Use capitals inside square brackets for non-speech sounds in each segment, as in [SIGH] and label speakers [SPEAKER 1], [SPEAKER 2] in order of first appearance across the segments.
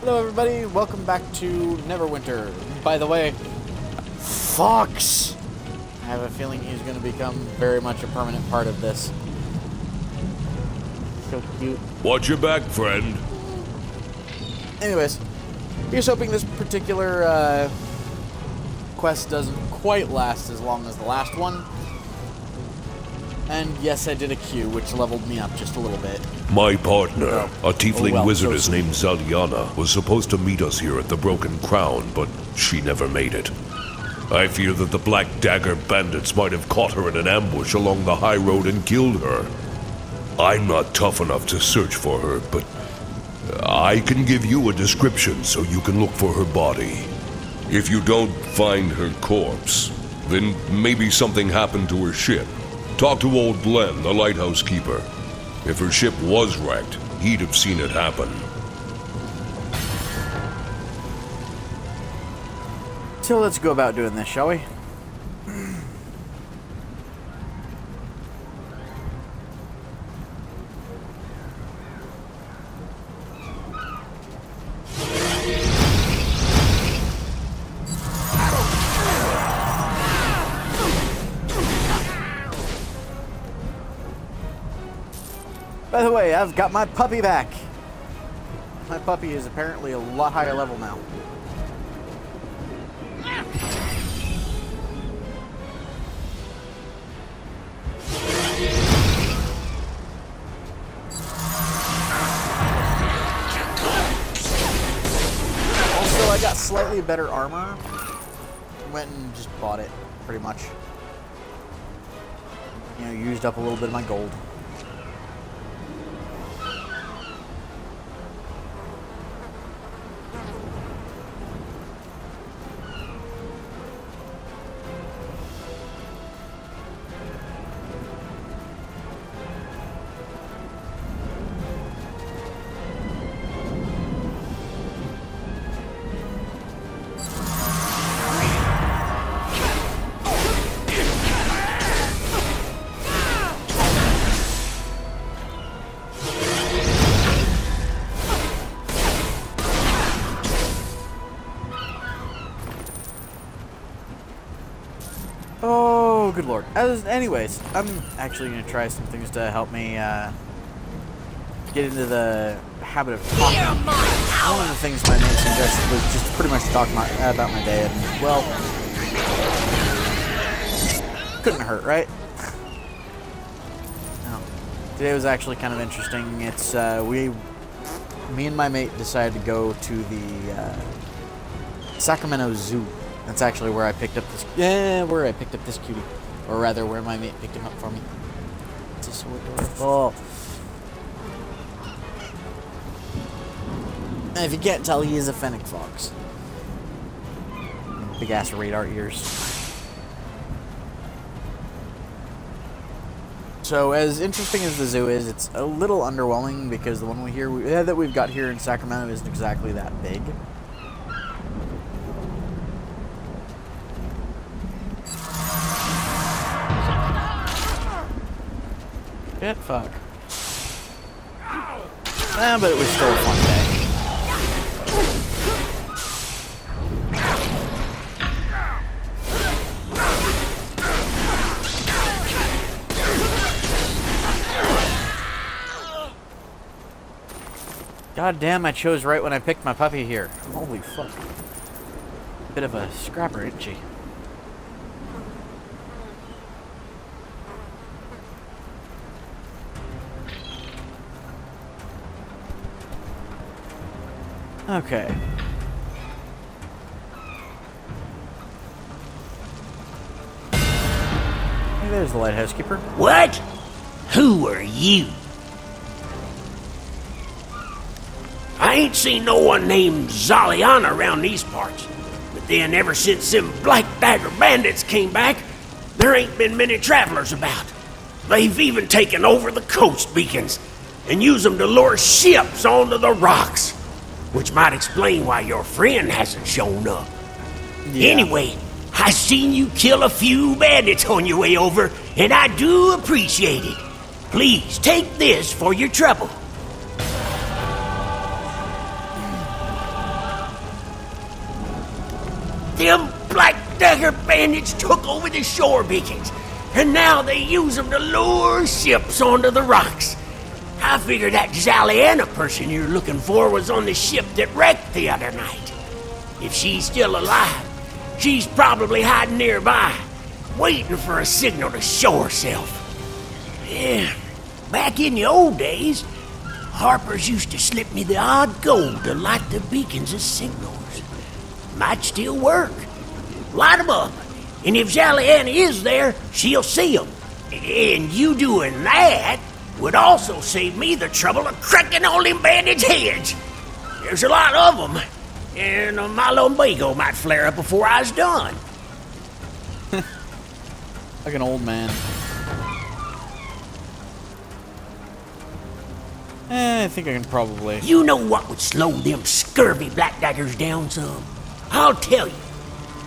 [SPEAKER 1] Hello, everybody. Welcome back to Neverwinter. By the way, Fox. I have a feeling he's going to become very much a permanent part of this. So cute.
[SPEAKER 2] Watch your back, friend.
[SPEAKER 1] Anyways, here's hoping this particular uh, quest doesn't quite last as long as the last one. And yes, I did a Q, which leveled me up just a little bit.
[SPEAKER 2] My partner,
[SPEAKER 1] Oh.
[SPEAKER 2] a tiefling
[SPEAKER 1] Oh, well,
[SPEAKER 2] wizardess
[SPEAKER 1] so-
[SPEAKER 2] named Zaliana, was supposed to meet us here at the Broken Crown, but she never made it. I fear that the Black Dagger bandits might have caught her in an ambush along the high road and killed her. I'm not tough enough to search for her, but I can give you a description so you can look for her body. If you don't find her corpse, then maybe something happened to her ship. Talk to old Glenn, the lighthouse keeper. If her ship was wrecked, he'd have seen it happen.
[SPEAKER 1] So let's go about doing this, shall we? By the way, I've got my puppy back. My puppy is apparently a lot higher level now. Also, I got slightly better armor. Went and just bought it, pretty much. You know, used up a little bit of my gold. Good lord. As, anyways, I'm actually going to try some things to help me uh, get into the habit of talking. One of the things my mate suggested was just pretty much talk my, about my day, and, well, couldn't hurt, right? No. Today was actually kind of interesting. It's, uh, we, me and my mate decided to go to the uh, Sacramento Zoo. That's actually where I picked up this. Yeah, where I picked up this cutie, or rather, where my mate picked him up for me. It's so adorable. And if you can't tell, he is a fennec fox. Big ass radar ears. So, as interesting as the zoo is, it's a little underwhelming because the one we here we, that we've got here in Sacramento isn't exactly that big. Shit, fuck. Ah, but it was still a fun day. God damn, I chose right when I picked my puppy here. Holy fuck. Bit of a scrapper, isn't she? Okay. Hey, there's the lighthouse keeper.
[SPEAKER 3] What? Who are you? I ain't seen no one named Zaliana around these parts. But then, ever since them Black Dagger bandits came back, there ain't been many travelers about. They've even taken over the coast beacons and use them to lure ships onto the rocks which might explain why your friend hasn't shown up. Yeah. Anyway, I seen you kill a few bandits on your way over, and I do appreciate it. Please take this for your trouble. Them black dagger bandits took over the shore beacons, and now they use them to lure ships onto the rocks. I figure that Zaliana person you're looking for was on the ship that wrecked the other night. If she's still alive, she's probably hiding nearby, waiting for a signal to show herself. Yeah, back in the old days, Harper's used to slip me the odd gold to light the beacons as signals. Might still work. Light 'em up, and if Zaliana is there, she'll see 'em. And you doing that would also save me the trouble of cracking all them bandits' heads. There's a lot of them, and my lumbago might flare up before I was done. [LAUGHS]
[SPEAKER 1] Like an old man. Eh, I think I can probably.
[SPEAKER 3] You know what would slow them scurvy black daggers down some? I'll tell you.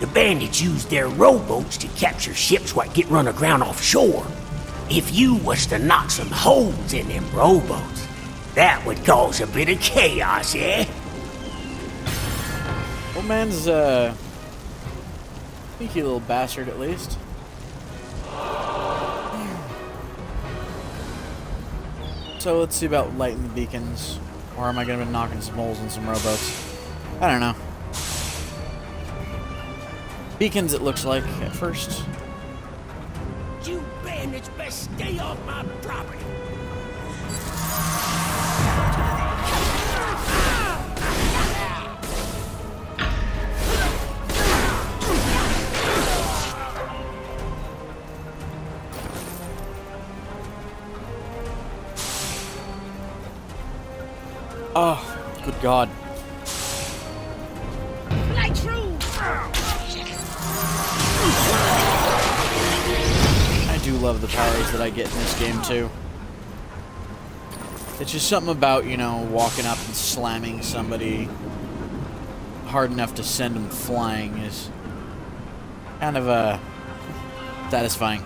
[SPEAKER 3] The bandits use their rowboats to capture ships what get run aground offshore. If you was to knock some holes in them rowboats, that would cause a bit of chaos, eh?
[SPEAKER 1] Old man's, uh. Sneaky little bastard, at least. So let's see about lighting the beacons. Or am I gonna be knocking some holes in some rowboats? I don't know. Beacons, it looks like, at first.
[SPEAKER 3] Bandits best stay off my property.
[SPEAKER 1] Oh, good God. Love the powers that I get in this game, too. It's just something about, you know, walking up and slamming somebody hard enough to send them flying is kind of, uh, satisfying.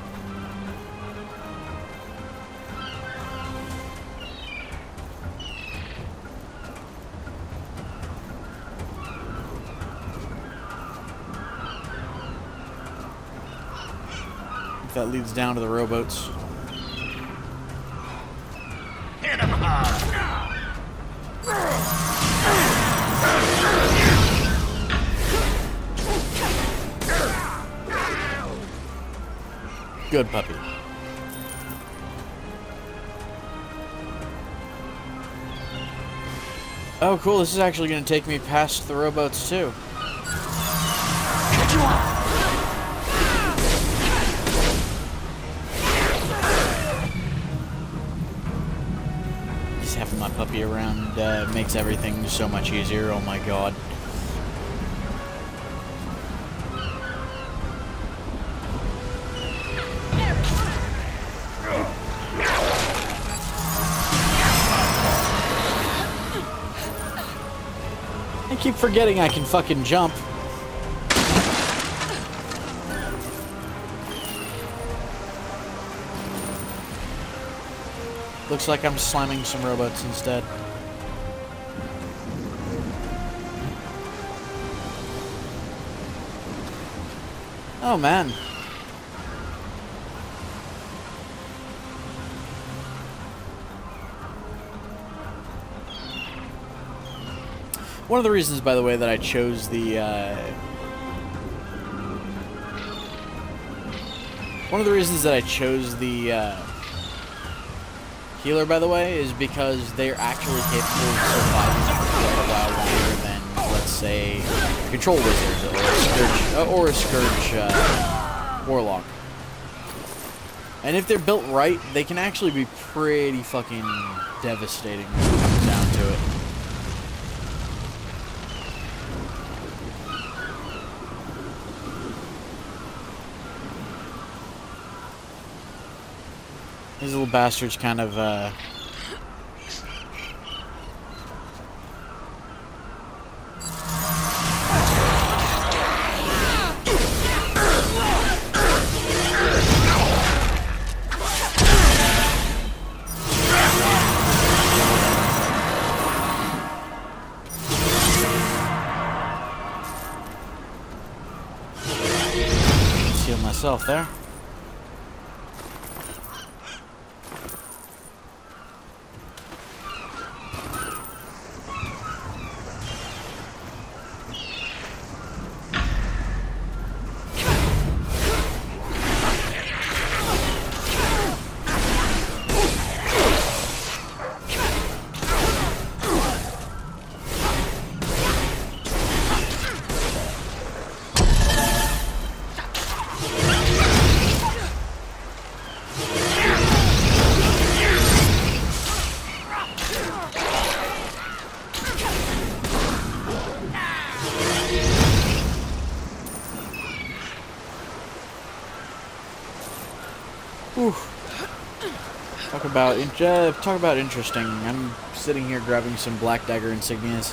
[SPEAKER 1] That leads down to the rowboats.
[SPEAKER 3] Hit 'em hard.
[SPEAKER 1] Good puppy. Oh, cool. This is actually going to take me past the rowboats, too. Just around uh, makes everything so much easier. Oh my god. I keep forgetting I can fucking jump. Looks like I'm slamming some robots instead. Oh man. One of the reasons, by the way, that I chose the uh, one of the reasons that I chose the uh, healer, by the way, is because they're actually capable of surviving a while longer than, let's say, control Wizards or a scourge uh, or a scourge uh, warlock. And if they're built right, they can actually be pretty fucking devastating down to it. These little bastards kind of, uh... myself there. Talk about uh, talk about interesting. I'm sitting here grabbing some Black Dagger insignias.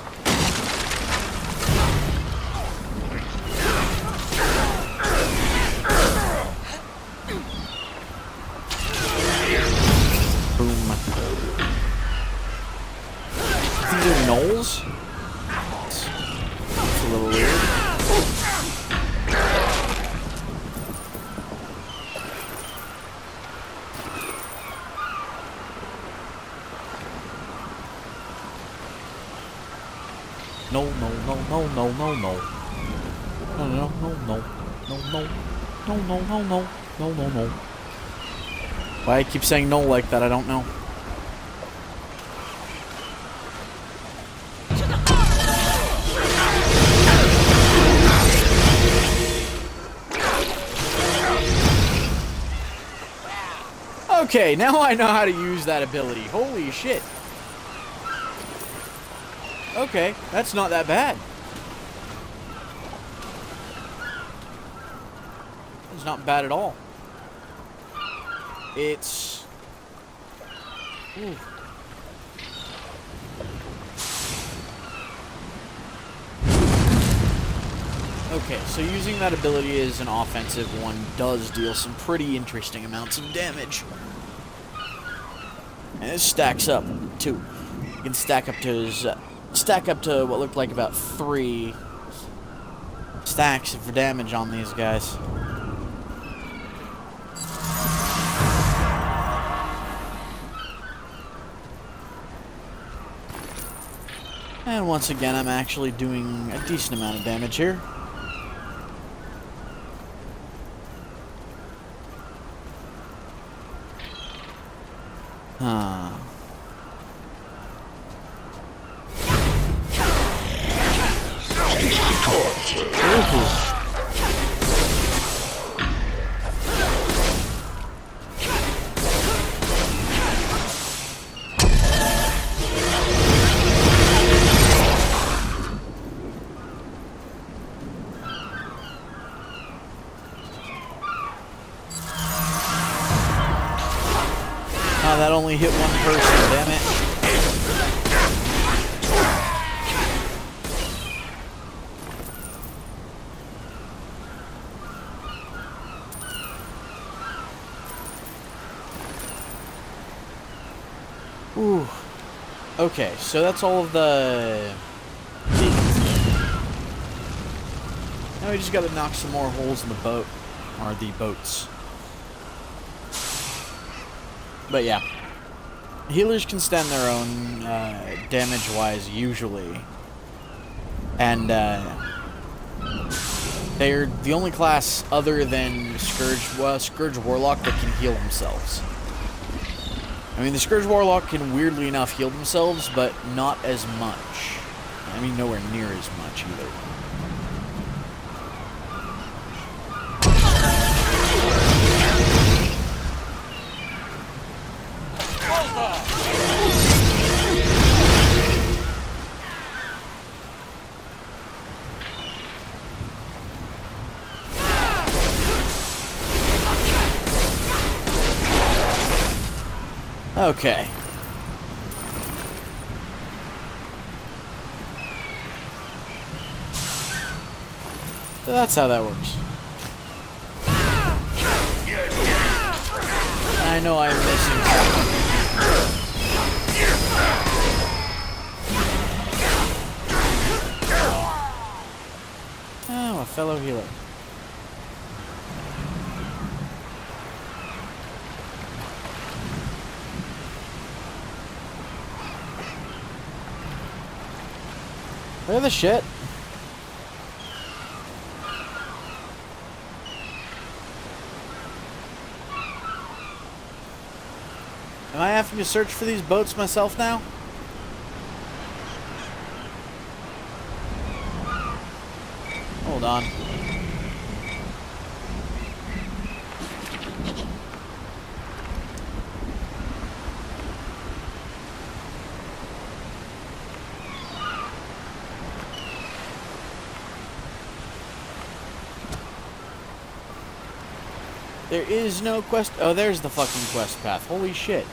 [SPEAKER 1] No, no, no, no, no, no, no. No, no, no, no, no, no, no, no, no, no, no, no, no. Why I keep saying no like that, I don't know. Okay, now I know how to use that ability. Holy shit. Okay, that's not that bad. It's not bad at all. It's... Ooh. Okay, so using that ability as an offensive one does deal some pretty interesting amounts of damage. And it stacks up, too. You can stack up to his, uh, stack up to what looked like about three stacks for damage on these guys. And once again, I'm actually doing a decent amount of damage here. Huh. Okay, so that's all of the... Now we just gotta knock some more holes in the boat. Or the boats. But yeah. Healers can stand their own uh, damage-wise, usually. And, uh, They're the only class other than Scourge, well, Scourge Warlock that can heal themselves. I mean, the Scourge Warlock can weirdly enough heal themselves, but not as much. I mean, nowhere near as much either. Okay. So that's how that works. I know I'm missing. Oh, a fellow healer. Look at the shit. Am I having to search for these boats myself now? Hold on. There is no quest. Oh, there's the fucking quest path. Holy shit.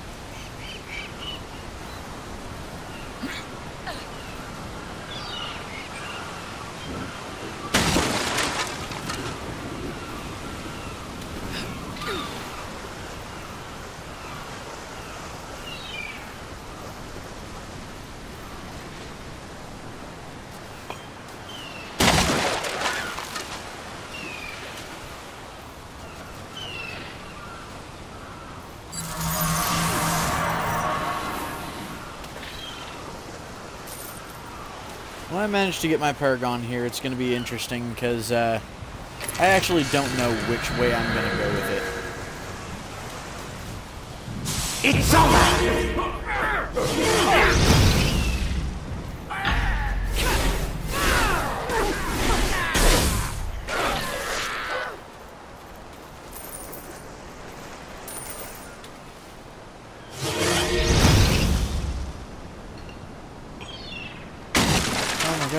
[SPEAKER 1] I manage to get my Paragon here, it's going to be interesting because uh, I actually don't know which way I'm going to go with it.
[SPEAKER 3] It's over!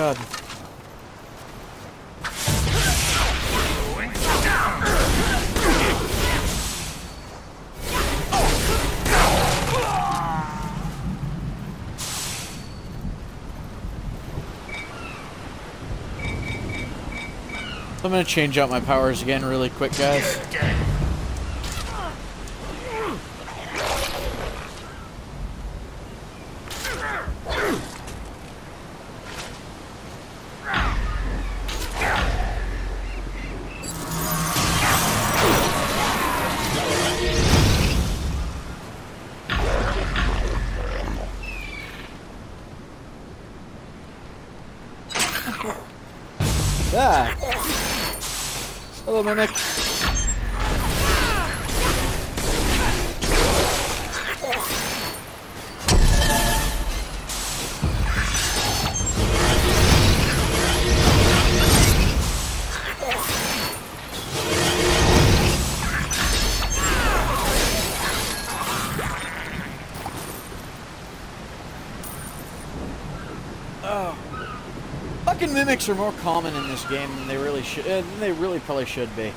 [SPEAKER 1] God. I'm gonna change out my powers again really quick, guys. Ah! Hello, Mimic. Mimics are more common in this game than they really should. Uh, than they really probably should be.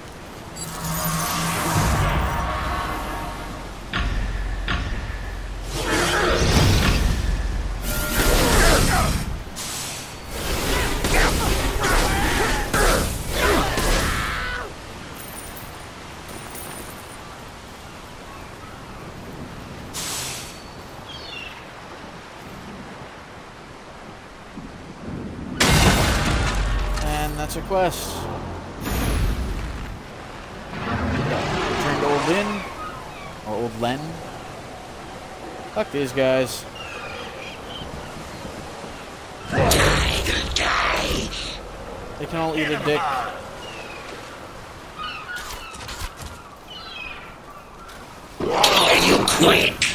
[SPEAKER 1] To Or Old Len. Fuck these guys. They can all eat a dick.
[SPEAKER 3] You quit!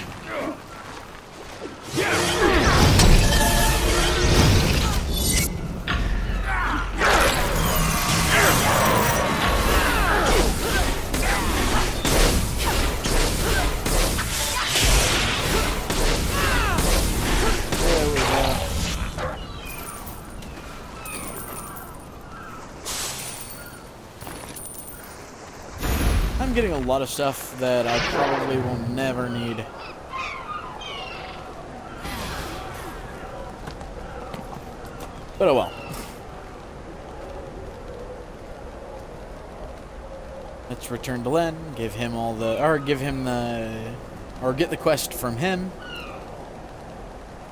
[SPEAKER 1] I'm getting a lot of stuff that I probably will never need. But oh well. Let's return to Len, give him all the, or give him the, or get the quest from him.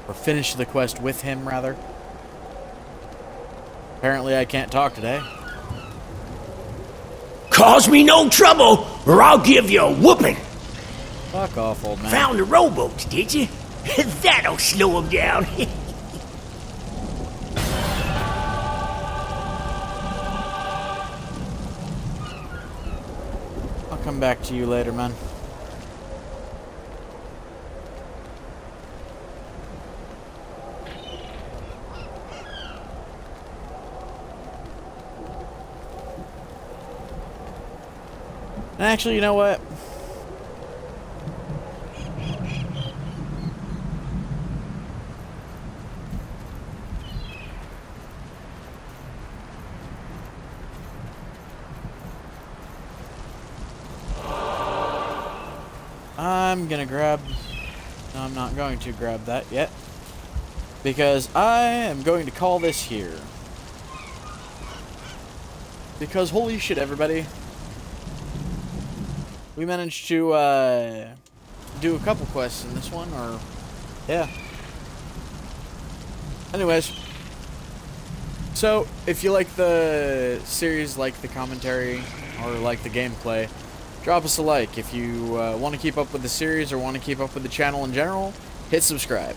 [SPEAKER 1] Or finish the quest with him, rather. Apparently I can't talk today.
[SPEAKER 3] Cause me no trouble, or I'll give you a whooping.
[SPEAKER 1] Fuck off, old man.
[SPEAKER 3] Found the rowboats, did you? [LAUGHS] That'll slow them down. [LAUGHS]
[SPEAKER 1] I'll come back to you later, man. Actually, you know what? I'm gonna grab... No, I'm not going to grab that yet. Because I am going to call this here. Because holy shit, everybody. We managed to uh, do a couple quests in this one, or... Yeah. Anyways. So, if you like the series, like the commentary, or like the gameplay, drop us a like. If you uh, want to keep up with the series or want to keep up with the channel in general, hit subscribe.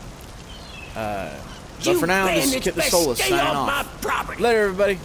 [SPEAKER 1] Uh, but for now, this is Kit the Soulless signing
[SPEAKER 3] off
[SPEAKER 1] off.
[SPEAKER 3] my property.
[SPEAKER 1] Later, everybody.